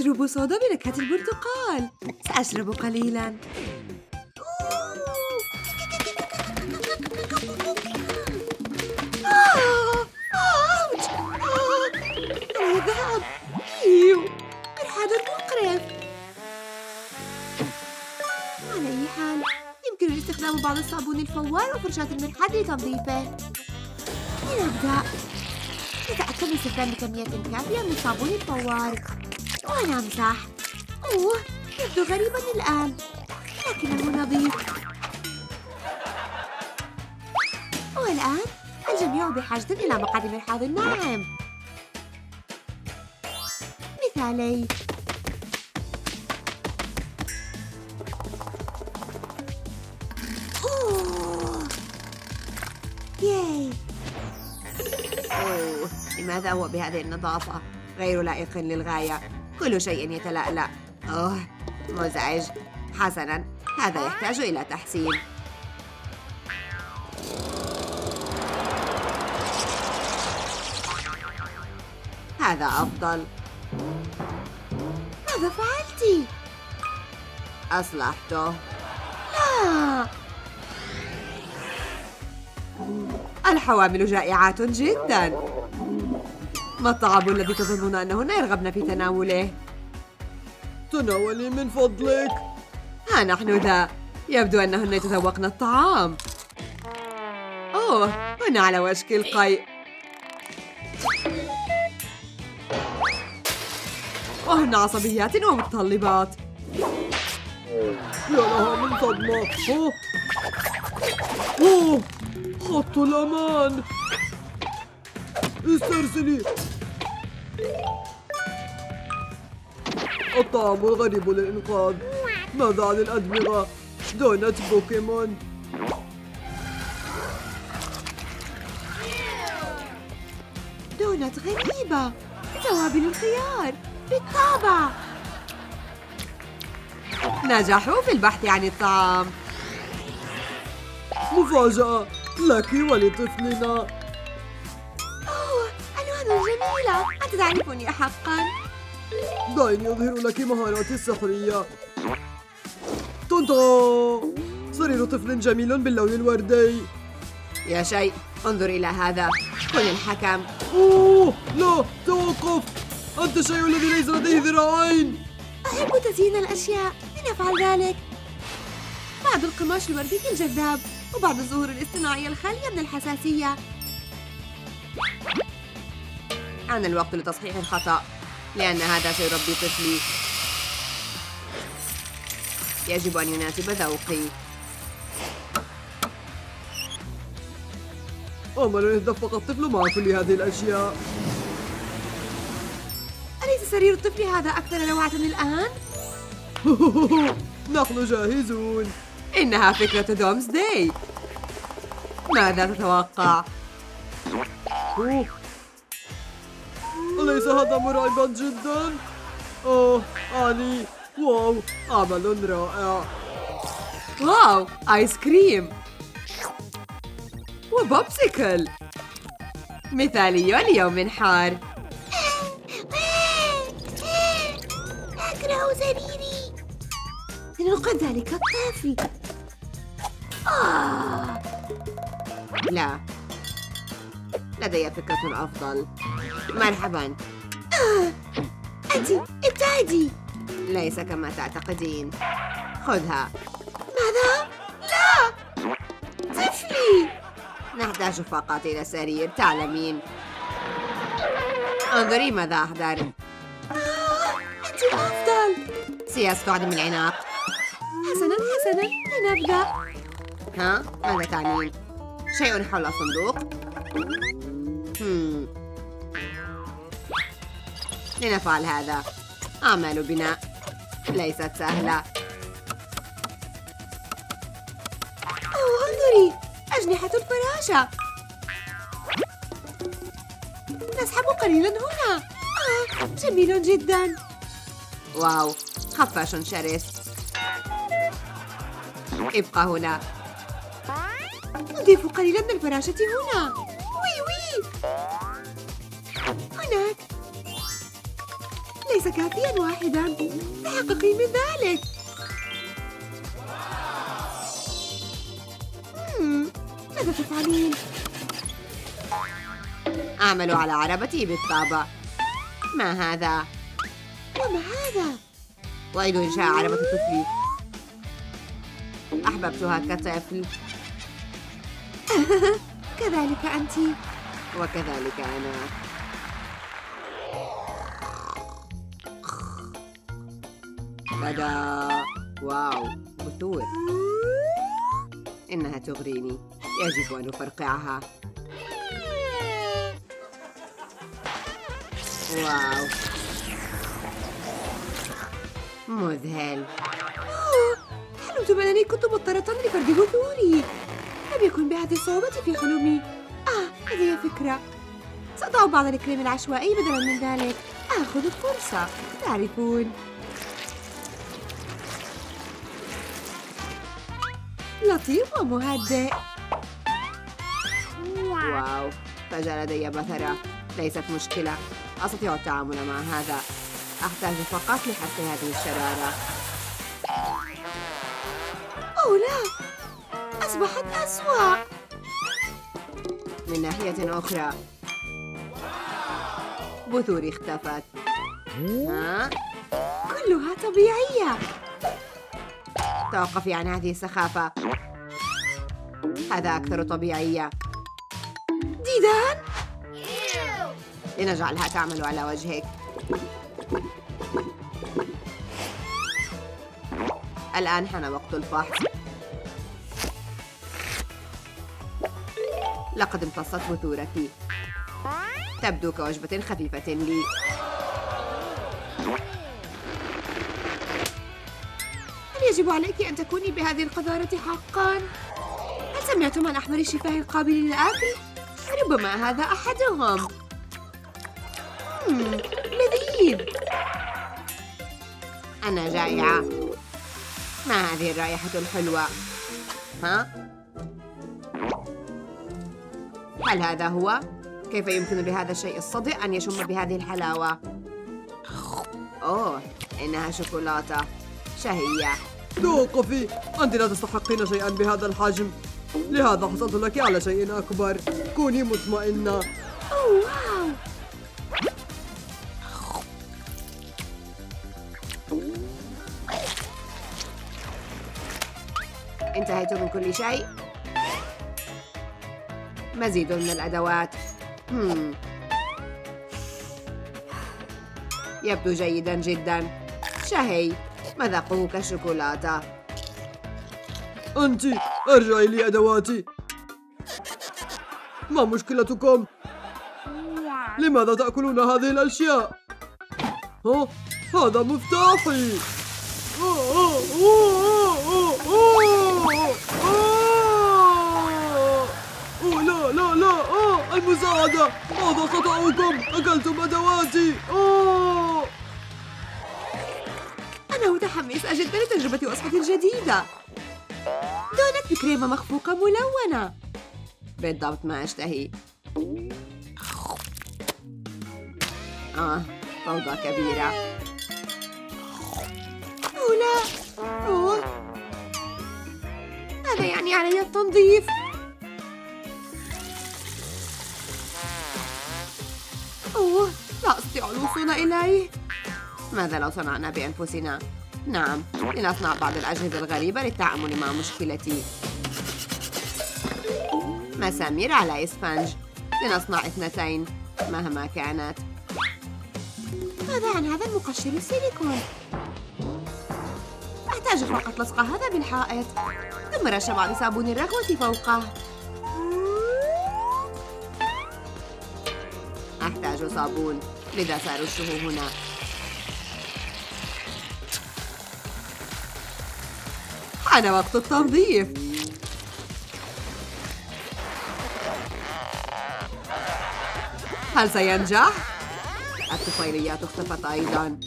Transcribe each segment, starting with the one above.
أشرب صودا بنكهة البرتقال سأشرب قليلا آه،! آه، مرحاض مقرف على أي حال يمكنني استخدام بعض الصابون الفوار وفرشاة المرحاض لتنظيفه لنبدأ نتأكد من استخدام كمية كافية من صابون الفوار وأنا أمسح أوه يبدو غريبا الآن. لكنه نظيف. والآن الجميع بحاجة إلى مقعد مرحاض ناعم مثالي. أوه. ياي. لماذا هو بهذه النظافة؟ غير لائق للغاية. كل شيء يتلألأ. أوه مزعج. حسنا هذا يحتاج إلى تحسين. هذا أفضل. ماذا فعلت؟ أصلحته. لا. الحوامل جائعات جدا. ما الطعام الذي تظنون أنهن يرغبن في تناوله؟ تناولي من فضلك. ها نحن ذا. يبدو أنهن يتذوقن الطعام. أوه هنا على وشك القيء. وهن عصبيات ومتطلبات. يا لها من صدمة أوه. أوه خط الأمان. استرسلي. الطعام الغريب للإنقاذ. ماذا عن الأدمغة؟ دونات بوكيمون. دونت غريبة. توابل الخيار بالطبع نجحوا في البحث عن الطعام. مفاجأة لك ولطفلنا. جميلة أنت تعرفني حقا دعيني أظهر لك مهاراتي السحرية طنطا سرير طفل جميل باللون الوردي. يا شيء انظر إلى هذا. كن الحكم. أوه لا توقف. أنت الشيء الذي ليس لديه ذراعين. أحب تزيين الأشياء. لنفعل ذلك. بعض القماش الوردي الجذاب وبعض الزهور الاصطناعية الخالية من الحساسية. آن الوقت لتصحيح الخطأ لأن هذا سيربي طفلي يجب أن يناسب ذوقي أمل أن يتدفق الطفل مع كل هذه الأشياء أليس سرير الطفل هذا أكثر روعة الآن؟ نحن جاهزون إنها فكرة دومز داي ماذا تتوقع؟ أوه. أليس هذا مرعبا جدا؟ أوه أني. واو عمل رائع. واو آيس كريم. وبوبسيكل مثالي ليوم حار. أكره سريري لننقذ ذلك الطفل آه. لا. لدي فكرة أفضل. مرحبا. آه. أنت ابتعدي ليس كما تعتقدين. خذها. ماذا؟ لا! طفلي نحتاج فقط إلى سرير تعلمين. انظري ماذا أحضر. آه، أنت الأفضل سياسة عدم العناق. حسنا حسنا لنبدأ ها؟ ماذا تعنين؟ شيء حول الصندوق؟ لنفعل هذا. أعمال بناء ليست سهلة. أوه انظري. أجنحة الفراشة. نسحب قليلا هنا. آه جميل جدا. واو خفاش شرس. ابقى هنا. نضيف قليلا من الفراشة هنا. ليس كافيا واحدا. تحققي من ذلك. ماذا تفعلين؟ أعمل على عربتي بالطابع ما هذا؟ وما هذا؟ أريد إنشاء عربة طفلي. أحببتها كطفل. كذلك أنت. وكذلك أنا. تدا واو بثور إنها تغريني. يجب أن أفرقعها. واو. مذهل. حلمت بأنني كنت مضطرة لفرد بثوري لم يكن بهذه الصعوبة في حلمي آه هذه فكرة. سأضع بعض الكريم العشوائي بدلا من ذلك. آخذ الفرصة تعرفون. لطيف ومهدئ. واو. فجأة لدي بثرة ليست مشكلة. أستطيع التعامل مع هذا. أحتاج فقط لحرق هذه الشرارة. أوه لا. أصبحت أسوأ. من ناحية أخرى. بثوري اختفت. ها؟ كلها طبيعية. توقفي عن هذه السخافة. هذا أكثر طبيعية. ديدان! لنجعلها تعمل على وجهك. الآن حان وقت الفحص. لقد امتصت بثورك تبدو كوجبة خفيفة لي. يجب عليك أن تكوني بهذه القذارة حقا؟ هل سمعتم عن أحمر الشفاه القابل للأكل؟ ربما هذا أحدهم لذيذ أنا جائعة ما هذه الرائحة الحلوة؟ ها؟ هل هذا هو؟ كيف يمكن لهذا الشيء الصدئ أن يشم بهذه الحلاوة؟ أوه إنها شوكولاتة شهية توقفي أنت لا تستحقين شيئا بهذا الحجم. لهذا حصلت لك على شيء أكبر. كوني مطمئنة انتهيت من كل شيء؟ مزيد من الأدوات. هم. يبدو جيدا جدا. شهي. مذاقه كالشوكولاتة أنت أرجعي لي أدواتي ما مشكلتكم؟ لماذا تأكلون هذه الأشياء؟ ها؟ هذا مفتاحي لا لا لا أوه، المساعدة هذا خطأكم أكلتم أدواتي أوه. متحمسة جدا لتجربة وصفة جديدة. دونت بكريمة مخفوقة ملونة. بالضبط ما أشتهي. آه فوضى كبيرة. أوه أوه. هذا يعني علي التنظيف. أوه لا أستطيع الوصول إليه. ماذا لو صنعنا بأنفسنا؟ نعم لنصنع بعض الأجهزة الغريبة للتعامل مع مشكلتي. مسامير على إسفنج. لنصنع اثنتين مهما كانت. ماذا عن هذا المقشر السيليكون؟ أحتاج فقط لصق هذا بالحائط. ثم رش بعض صابون الرغوة فوقه. أحتاج صابون. لذا سأرشه هنا. حان وقت التنظيف. هل سينجح؟ الطفيليات اختفت أيضا.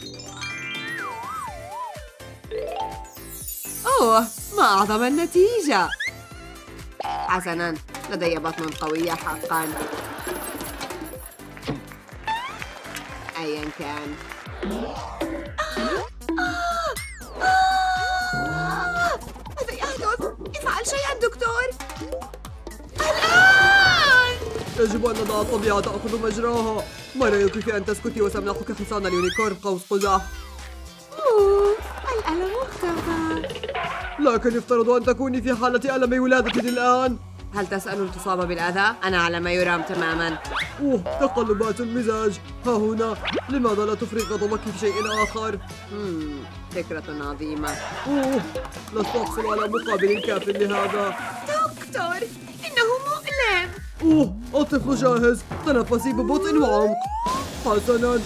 أوه ما أعظم النتيجة. حسنا لدي بطن قوية حقا. أيا كان. يجب أن نضع الطبيعة تأخذ مجراها. ما رأيك في أن تسكتي وسأمنحك حصان اليونيكورن قوس قزح. الألم اختفى لكن يفترض أن تكوني في حالة ألم ولادة الآن هل تسأل التصاب بالأذى؟ أنا على ما يرام تماما. أوه تقلبات المزاج. ها هنا. لماذا لا تفرغ غضبك في شيء آخر؟ مم. فكرة عظيمة. أوه لست أحصل على مقابل كاف لهذا. دكتور إنه مؤلم. أوه الطفل جاهز تنفسي ببطء وعمق حسنا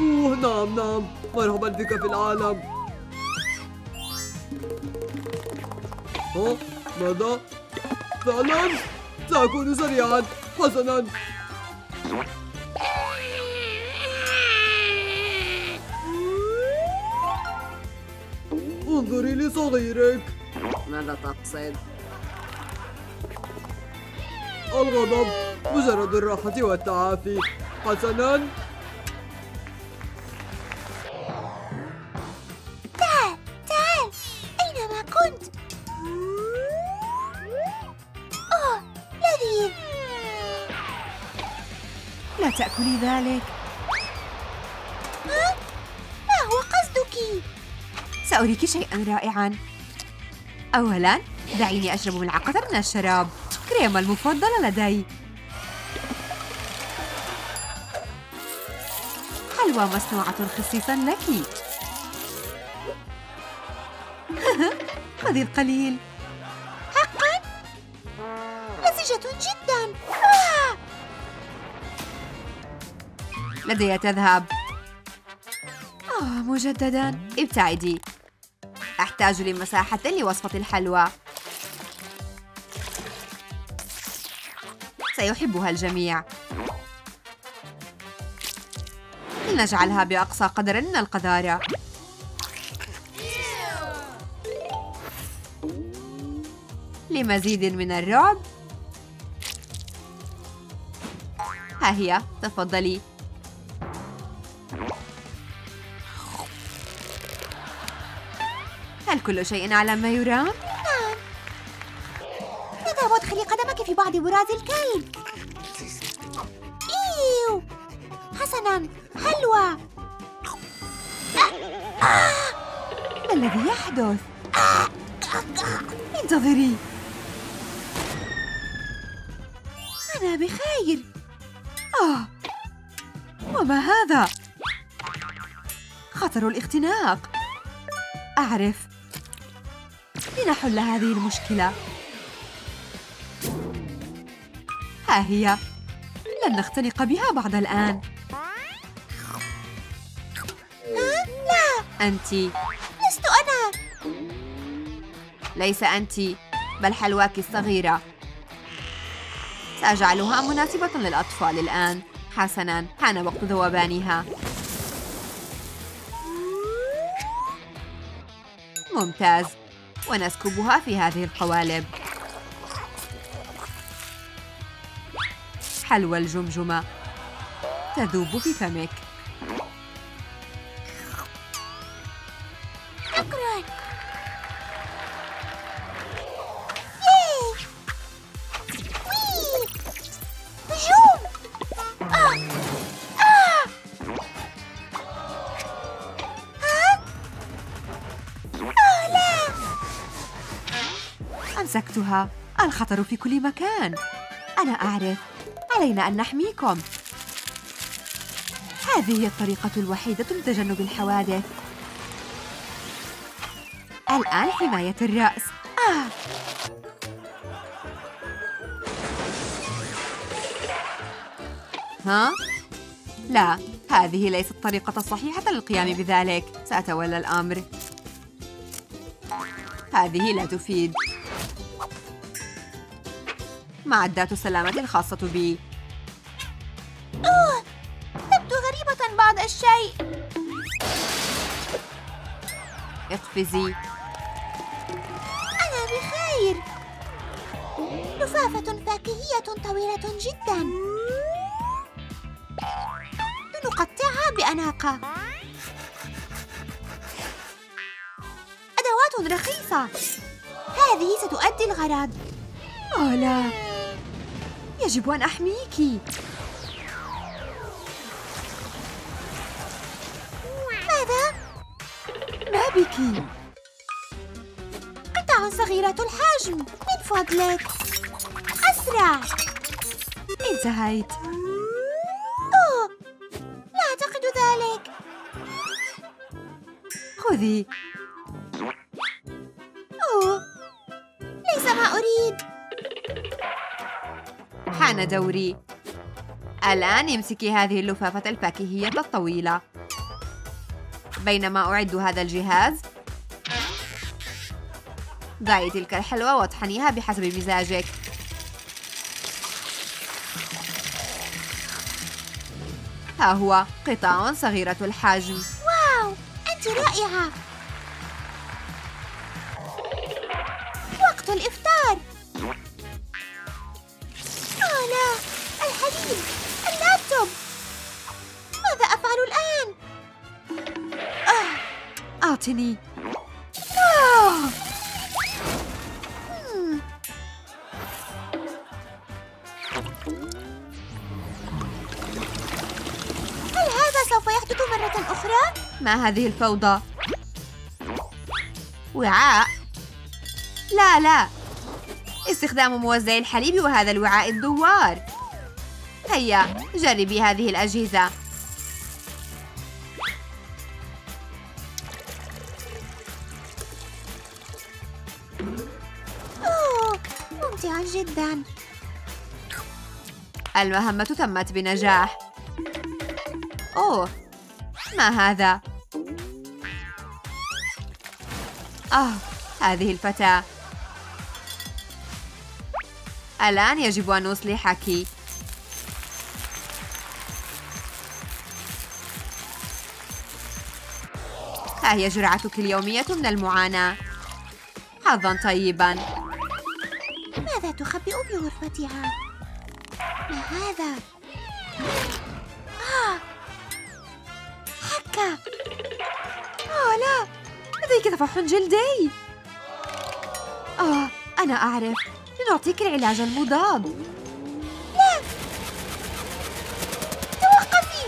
أوه نعم نعم مرحبا بك في العالم ها ماذا؟ فعلا سأكون سريعا حسنا انظري لصغيرك ماذا تقصد؟ الغضب مجرد الراحة والتعافي حسنا تعال تعال أينما كنت أوه لذيذ لا تأكلي ذلك سأريك شيئا رائعا. أولا دعيني أشرب ملعقة من الشراب. كريم المفضل لدي. حلوى مصنوعة خصيصا لك خذي القليل. حقا؟ لزجة جدا! لدي تذهب آه مجددا. ابتعدي. أحتاج لمساحة لوصفة الحلوى. سيحبها الجميع. لنجعلها بأقصى قدر من القذارة. لمزيد من الرعب. ها هي تفضلي. كل شيء على ما يرام؟ اذهب وادخلي قدمك في بعض براز الكلب. إيو حسنا. حلوى ما الذي يحدث؟ انتظري. أنا بخير. آه. وما هذا؟ خطر الاختناق. أعرف. لنحل هذه المشكلة؟ ها هي. لن نختنق بها بعد الآن. لا. أنتِ. لست أنا. ليس أنت. بل حلواك الصغيرة. سأجعلها مناسبة للأطفال الآن. حسناً. حان وقت ذوبانها. ممتاز. ونسكبها في هذه القوالب. حلوى الجمجمة تذوب في فمك أمسكتها الخطر في كل مكان. أنا أعرف. علينا أن نحميكم. هذه هي الطريقة الوحيدة لتجنب الحوادث. الآن حماية الرأس. آه. ها؟ لا هذه ليست الطريقة الصحيحة للقيام بذلك. سأتولى الأمر. هذه لا تفيد. معدات السلامة الخاصة بي. أوه تبدو غريبة بعض الشيء. اقفزي. أنا بخير. لفافة فاكهية طويلة جدا. لنقطعها بأناقة. أدوات رخيصة. هذه ستؤدي الغرض. أوه لا. يجب أن أحميك. ماذا؟ ما بك؟ قطع صغيرة الحجم. من فضلك. أسرع. انتهيت. أوه. لا أعتقد ذلك. خذي. حان دوري. الآن امسكي هذه اللفافة الفاكهية الطويلة. بينما أعد هذا الجهاز. ضعي تلك الحلوى وأطحنيها بحسب مزاجك. ها هو قطع صغيرة الحجم. واو أنت رائعة. أعطني آه. هل هذا سوف يحدث مرة أخرى؟ ما هذه الفوضى؟ وعاء؟ لا لا استخدام موزع الحليب وهذا الوعاء الدوار هيا جربي هذه الأجهزة جدا المهمة تمت بنجاح. أوه ما هذا؟ آه هذه الفتاة. الآن يجب أن أصلحك. ها هي جرعتك اليومية من المعاناة. حظا طيبا. تخبئ بغرفتها؟ ما هذا؟ آه حكة آه لا لديك تفحص جلدي آه أنا أعرف لنعطيك العلاج المضاد توقفي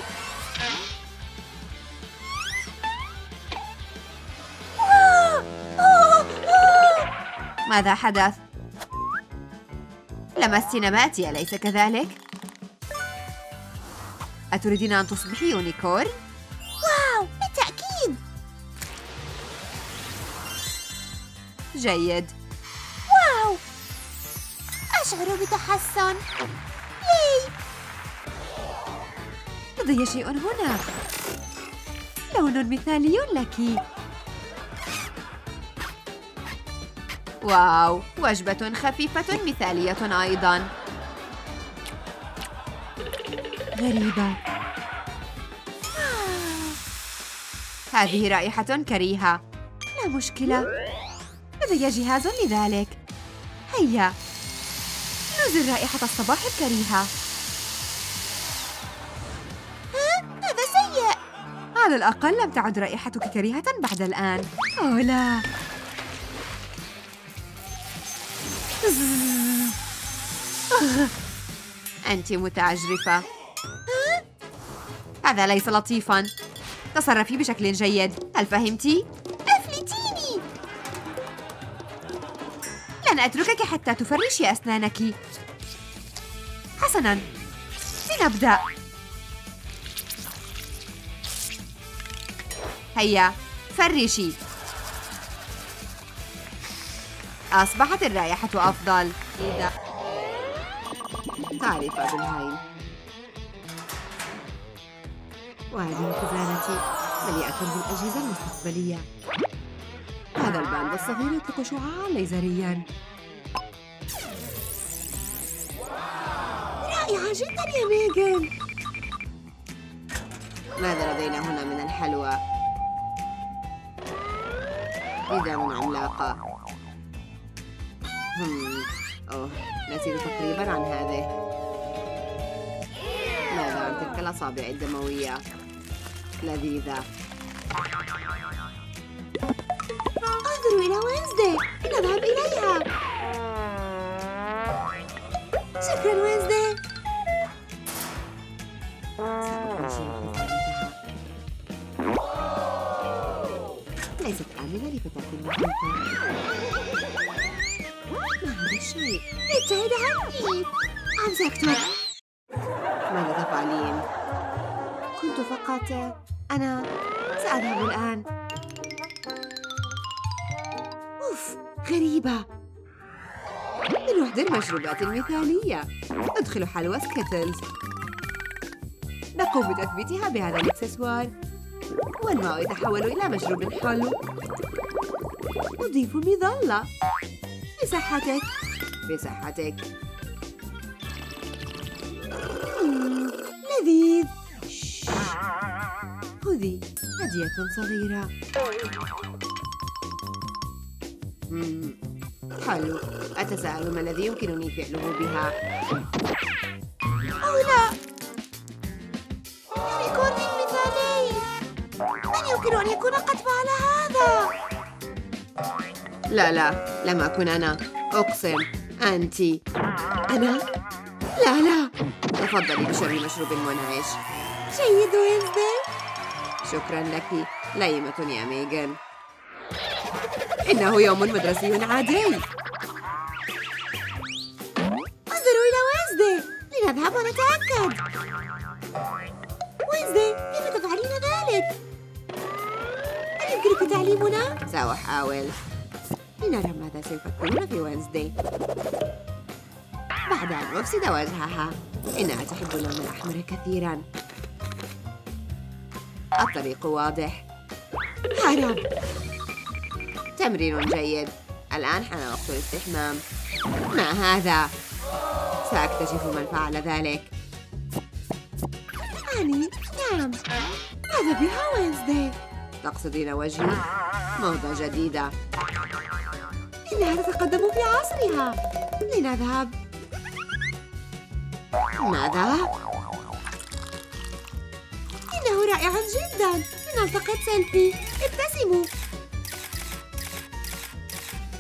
آه، آه، آه. ماذا حدث؟ لمست نباتي أليس كذلك؟ أتريدين أن تصبحي unicorn؟ wow بالتأكيد. جيد. wow. أشعر بتحسن. yay. لدي شيء هنا. لون مثالي لك. واو وجبة خفيفة مثالية أيضا. غريبة. هذه رائحة كريهة. لا مشكلة. لدي جهاز لذلك. هيا. نزل رائحة الصباح الكريهة. هذا سيء. على الأقل لم تعد رائحتك كريهة بعد الآن. أوه لا. أنت متعجرفة. هذا ليس لطيفاً. تصرفي بشكل جيد. هل فهمتي؟ أفلتيني. لن أتركك حتى تفرشي أسنانك. حسناً. لنبدأ. هيا فرشي. أصبحت الرائحة أفضل. إذا تعرف أدلهايم وهذه خزانتي مليئة بالأجهزة المستقبلية. هذا الباند الصغير يطلق شعاعا ليزريا. رائعة جدا يا ميغان. ماذا لدينا هنا من الحلوى؟ لدام عملاقة. أوه نسيت تقريبا عن هذه. ماذا عن تلك الأصابع الدموية لذيذة. انظروا إلى وينزداي. نذهب إليها. شكرا وينزداي. ليست آمنة لفتاة المحيطة ما هذا الشيء؟ ابتعد عني أمسكتك ماذا تفعلين؟ كنت فقط أنا سأذهب الآن. أوف غريبة. من وحدة المشروبات المثالية. أدخل حلوى سكيتلز نقوم بتثبيتها بهذا الإكسسوار. والماء يتحول إلى مشروب حلو. أضيف مظلة. بصحتك. بصحتك. لذيذ. خذي هدية صغيرة. حلو. أتساءل ما الذي يمكنني فعله بها؟ أو لا. يونيكورن مثالي. من يمكن أن يكون قد فعل هذا؟ لا لا لم أكن أنا. أقسم. أنت. أنا؟ لا لا. تفضلي بشرب مشروب منعش. جيد وينزداي شكرا لك. لئيمة يا ميغان. إنه يوم مدرسي عادي. انظروا إلى وينزداي لنذهب ونتأكد. وينزداي كيف تفعلين ذلك؟ هل يمكنك تعليمنا؟ سأحاول. لنرى ماذا سيفكرون في وينزداي. بعد أن أفسد وجهها إنها تحب اللون الأحمر كثيرا. الطريق واضح. هرب تمرين جيد. الآن حان وقت الاستحمام. ما هذا؟ سأكتشف من فعل ذلك. أني؟ نعم. ماذا بها وينزداي؟ تقصدين وجهي؟ موضة جديدة. إنها تتقدم في عصرها. لنذهب. ماذا؟ إنه رائع جدا. لنلتقط سيلفي. ابتسموا.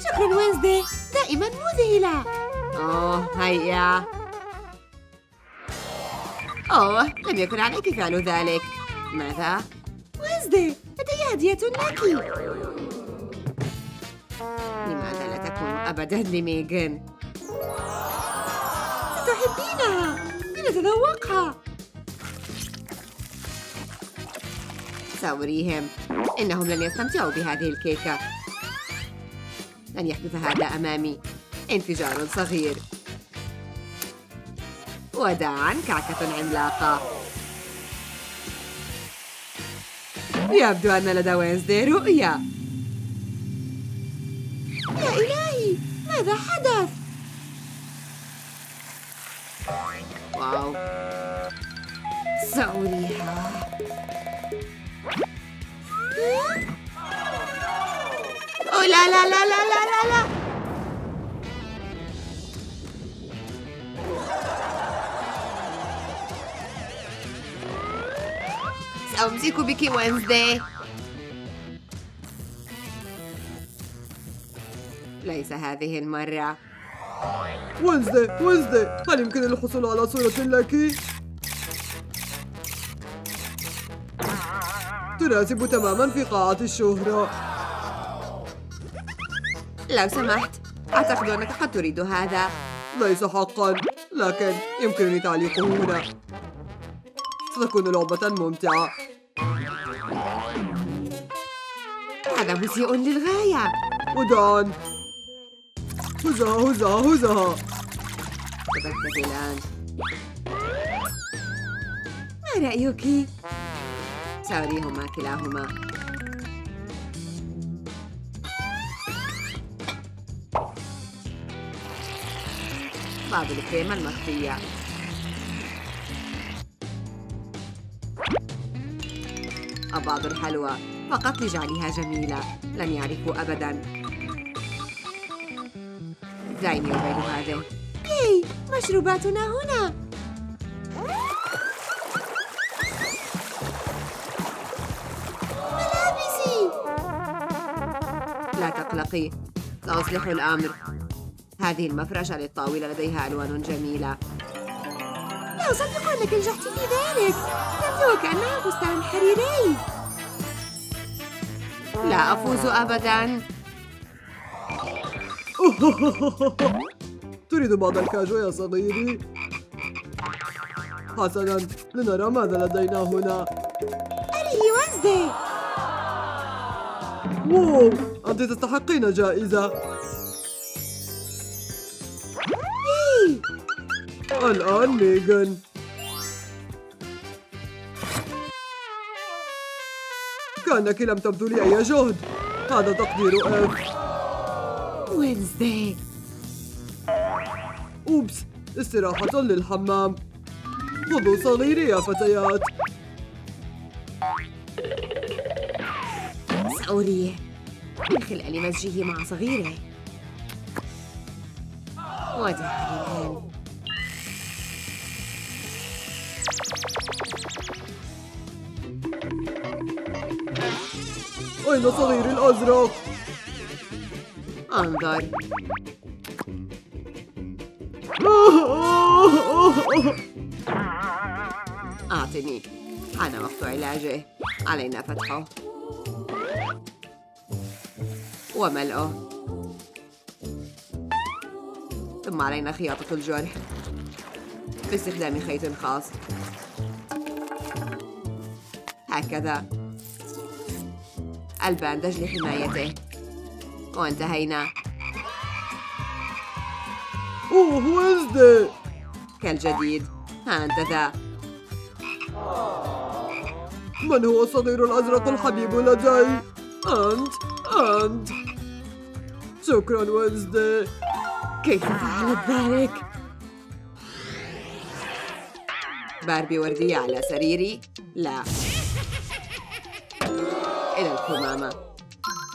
شكرا وينزداي دائما مذهلة. أوه هيا. أوه لم يكن عليك فعل ذلك. ماذا؟ وينزداي لدي هدية لك. أبدا لميغان؟ ستحبينها! لنتذوقها! سأريهم إنهم لن يستمتعوا بهذه الكيكة. لن يحدث هذا أمامي. انفجار صغير. وداعا كعكة عملاقة. يبدو أن لدى وينزداي رؤية. ماذا حدث؟ واو. سأريها أوه لا لا لا لا لا لا لا. سأمسك بك وينزداي ليس هذه المرة. وينزداي وينزداي هل يمكن الحصول على صورة لك؟ تناسب تماما في قاعة الشهرة. لو سمحت أعتقد أنك قد تريد هذا. ليس حقا لكن يمكنني تعليقه هنا. ستكون لعبة ممتعة. هذا مسيء للغاية. ودان هزها هزها هزها تبكت الآن ما رأيك؟ سأريهما كلاهما. بعض الكريمة المخفية. بعض الحلوى فقط لجعلها جميلة. لن يعرفوا أبداً. دعيني أبيض هذه هي مشروباتنا هنا ملابسي لا تقلقي. سأصلح الأمر. هذه المفرشة للطاولة لديها ألوان جميلة. لا أصدق أنك نجحت في ذلك. تبدو وكأنها فستان حريري. لا أفوز أبداً. تريد بعض الكاجو يا صغيري؟ حسناً لنرى ماذا لدينا هنا. أري وزدي. واو أنت تستحقين جائزة. الآن ميغان. كأنك لم تبذلي أي جهد. هذا تقدير إف وينزداي أوبس استراحة للحمام. خذوا صغيري يا فتيات. سأريه من خلال مزجه مع صغيره. ودعا الآن أين صغيري الأزرق؟ انظر أعطني حان وقت علاجه علينا فتحه وملئه ثم علينا خياطة الجرح باستخدام خيط خاص هكذا الباندج لحمايته وانتهينا أوه وينزداي كالجديد ها أنت ذا من هو الصغير الأزرق الحبيب لدي؟ أنت أنت شكرا وينزداي كيف فعلت ذلك؟ باربي وردية على سريري؟ لا إلى القمامة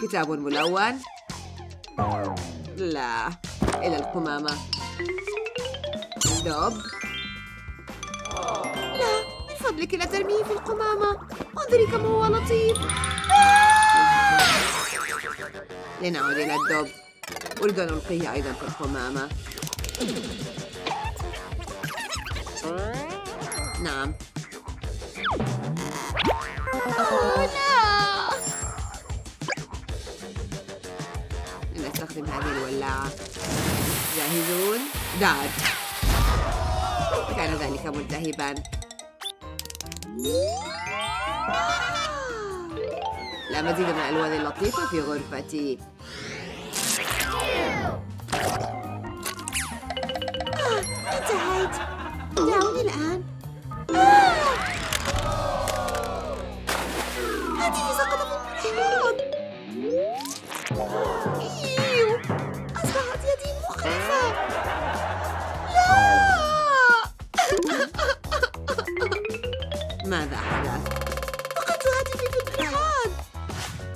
كتاب ملون؟ لا إلى القمامة. دب لا من فضلك لا ترميه في القمامة. انظري كم هو لطيف. لنعود إلى الدب أريد أن ألقيه أيضا في القمامة. نعم. جاهزون؟ دعد كان ذلك ملتهبا. لا مزيد من الألوان اللطيفة في غرفتي. انتهيت دعوني الآن.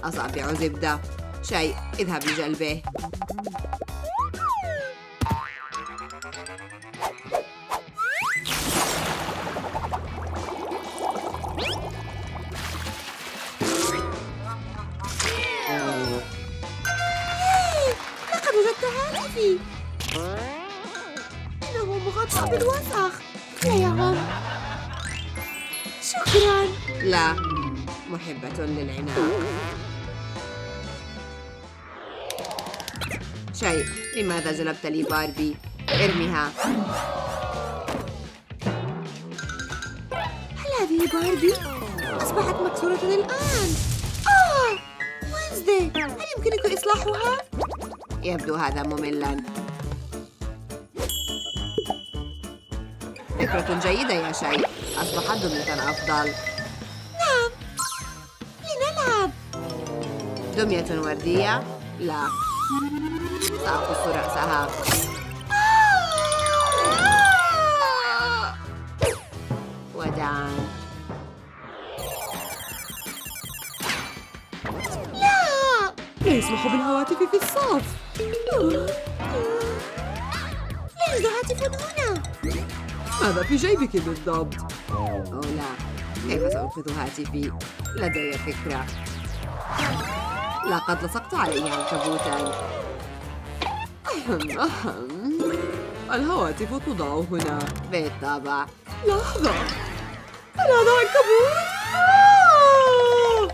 lanqas abja u zibda. Xej, idħab li ġalbeh. شيء لماذا جلبت لي باربي؟ ارميها. هل هذه باربي؟ أصبحت مكسورة الآن. آه! وينزداي هل يمكنك إصلاحها؟ يبدو هذا مملا. فكرة جيدة يا شيء أصبحت دمية أفضل. نعم. لنلعب. دمية وردية؟ لا. سأقص رأسها! وداعا لا لا! يسمح بالهواتف في الصف. يوجد هاتف هنا. ماذا في جيبك بالضبط؟ أو لا. كيف سأنقذ هاتفي؟ لدي فكرة. لقد لصقت عليه عنكبوتا. أهم أهم. الهواتف توضع هنا. بالطبع. لحظة. هل هذا عنكبوت؟ آه!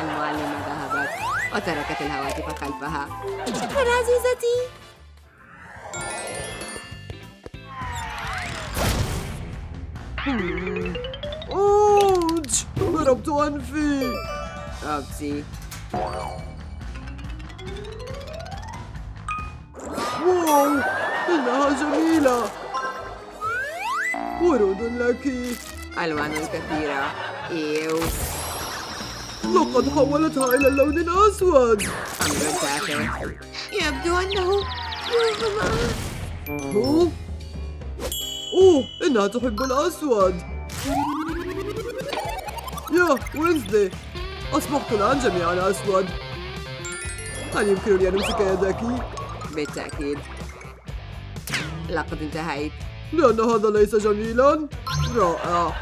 المعلمة ذهبت وتركت الهواتف خلفها. شكرا عزيزتي أوج ضربت أنفي. أوبسي. واو! إنها جميلة! ورود لك. ألوان كثيرة. إيو لقد حولتها إلى اللون الأسود. أمر تافه يبدو أنه هو؟ أوه! إنها تحب الأسود. يا وينزدي! أصبحت الآن جميعا أسود. هل يمكنني أن أمسك يدك؟ بالتأكيد لقد انتهيت. لأن هذا ليس جميلا. رائع.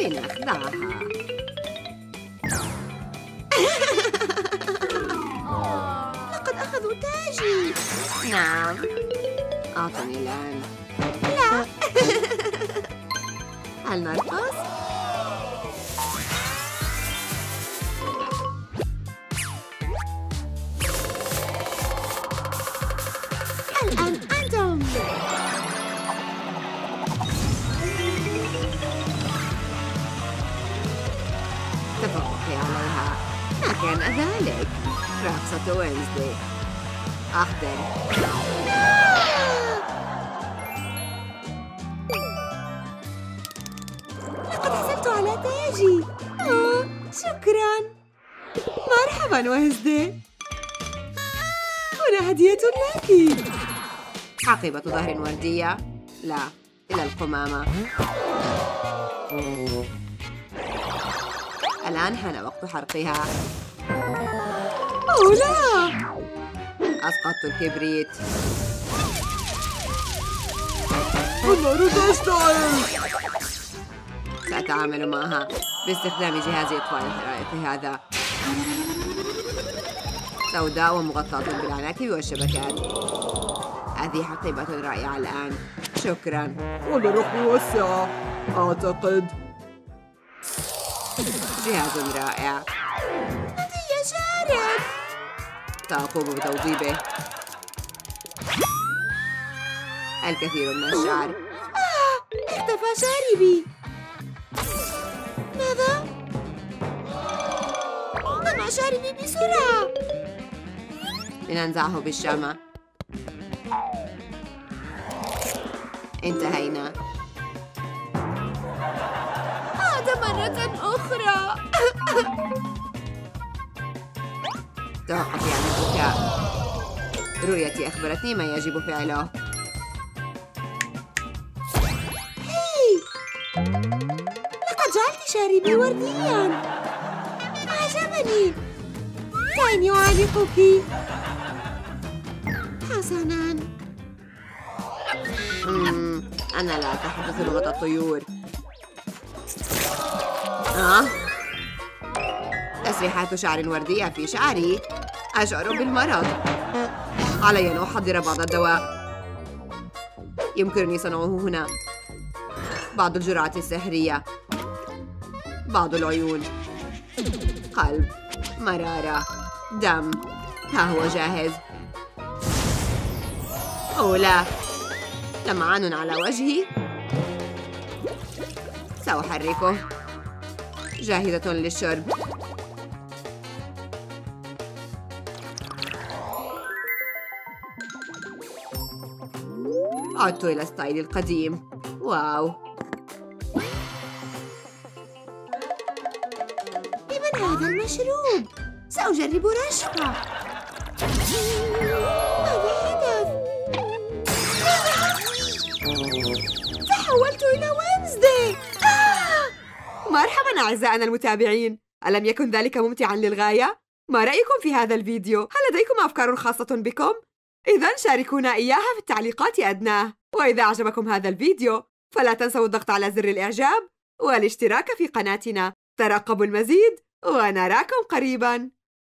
لنخدعها لقد أخذوا تاجي. نعم. أعطني الآن. لا. هل نرقص؟ تفوقي عليها كان ذلك رقصة وينزدي أخضر لقد حصلت على تاجي آه شكرا. مرحبا وهزدي هنا هدية لك حقيبة ظهر وردية لا إلى القمامة. الآن حان وقت حرقها. أو لا! أسقطت الكبريت. النار تشتعل سأتعامل معها باستخدام جهاز إطفاء الحرائق هذا. سوداء ومغطاة بالعناكب والشبكات. هذه حقيبة رائعة الآن. شكراً. والروح موسعة أعتقد جهاز رائع. يا شارد سأقوم بتوظيفه الكثير من الشعر. اختفى شاربي. ماذا؟ منع شاربي بسرعة. لننزعه بالشمع. انتهينا. عاد مرة أخرى توقفي عن البكاء رؤيتي أخبرتني ما يجب فعله. هي! لقد جعلت شاربي ورديا. أعجبني. دعني أعانقك حسنا. أنا لا أتحدث لغة الطيور. تسريحات شعر وردية في شعري. أشعر بالمرض. علي أن أحضر بعض الدواء. يمكنني صنعه هنا. بعض الجرعات السحرية. بعض العيون. قلب. مرارة. دم. ها هو جاهز. أو لا. لمعان على وجهي. سأحركه. جاهزة للشرب عدت إلى ستايلي القديم واو لمن هذا المشروب؟ سأجرب رشفة مرحبا أعزائنا المتابعين ألم يكن ذلك ممتعا للغاية؟ ما رأيكم في هذا الفيديو؟ هل لديكم أفكار خاصة بكم؟ إذا شاركونا إياها في التعليقات أدناه وإذا أعجبكم هذا الفيديو فلا تنسوا الضغط على زر الإعجاب والاشتراك في قناتنا ترقبوا المزيد ونراكم قريباً